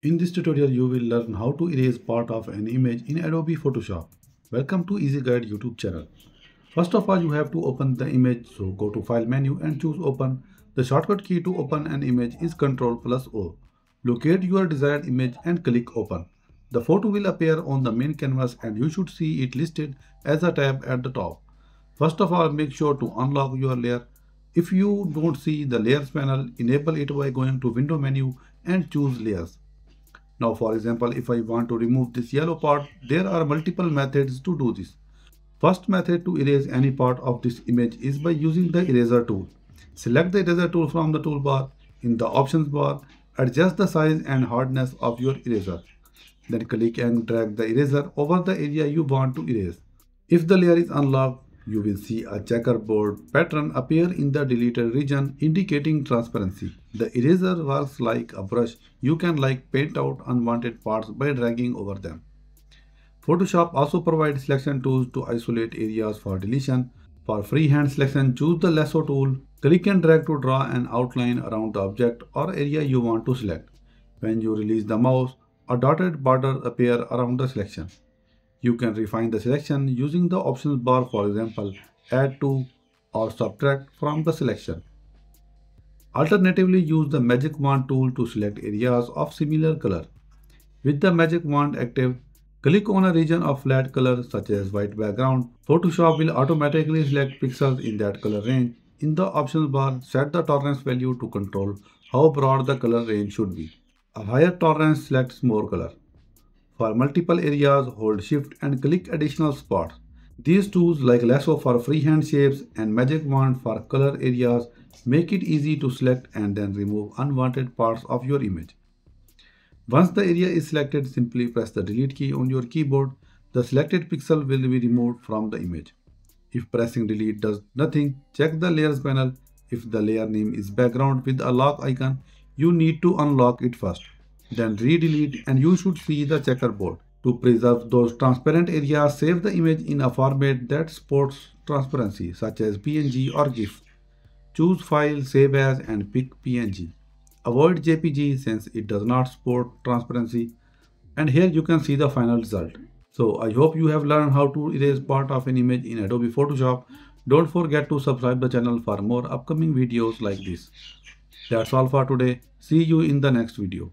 In this tutorial, you will learn how to erase part of an image in Adobe Photoshop. Welcome to Easy Guide YouTube channel. First of all, you have to open the image. So go to File menu and choose Open. The shortcut key to open an image is Ctrl plus O. Locate your desired image and click Open. The photo will appear on the main canvas and you should see it listed as a tab at the top. First of all, make sure to unlock your layer. If you don't see the Layers panel, enable it by going to Window menu and choose Layers. Now for example, if I want to remove this yellow part, there are multiple methods to do this. First method to erase any part of this image is by using the eraser tool. Select the eraser tool from the toolbar. In the options bar, adjust the size and hardness of your eraser. Then click and drag the eraser over the area you want to erase. If the layer is unlocked, you will see a checkerboard pattern appear in the deleted region indicating transparency. The eraser works like a brush. You can like paint out unwanted parts by dragging over them. Photoshop also provides selection tools to isolate areas for deletion. For freehand selection, choose the lasso tool. Click and drag to draw an outline around the object or area you want to select. When you release the mouse, a dotted border appear around the selection. You can refine the selection using the options bar for example add to or subtract from the selection. Alternatively use the magic wand tool to select areas of similar color. With the magic wand active, click on a region of flat color such as white background. Photoshop will automatically select pixels in that color range. In the options bar, set the tolerance value to control how broad the color range should be. A higher tolerance selects more color. For multiple areas, hold shift and click additional spots. These tools like lasso for freehand shapes and magic wand for color areas make it easy to select and then remove unwanted parts of your image. Once the area is selected, simply press the delete key on your keyboard. The selected pixel will be removed from the image. If pressing delete does nothing, check the layers panel. If the layer name is background with a lock icon, you need to unlock it first. Then redelete and you should see the checkerboard. To preserve those transparent areas, save the image in a format that supports transparency such as PNG or GIF. Choose File, Save As and pick PNG. Avoid JPG since it does not support transparency. And here you can see the final result. So I hope you have learned how to erase part of an image in Adobe Photoshop. Don't forget to subscribe the channel for more upcoming videos like this. That's all for today. See you in the next video.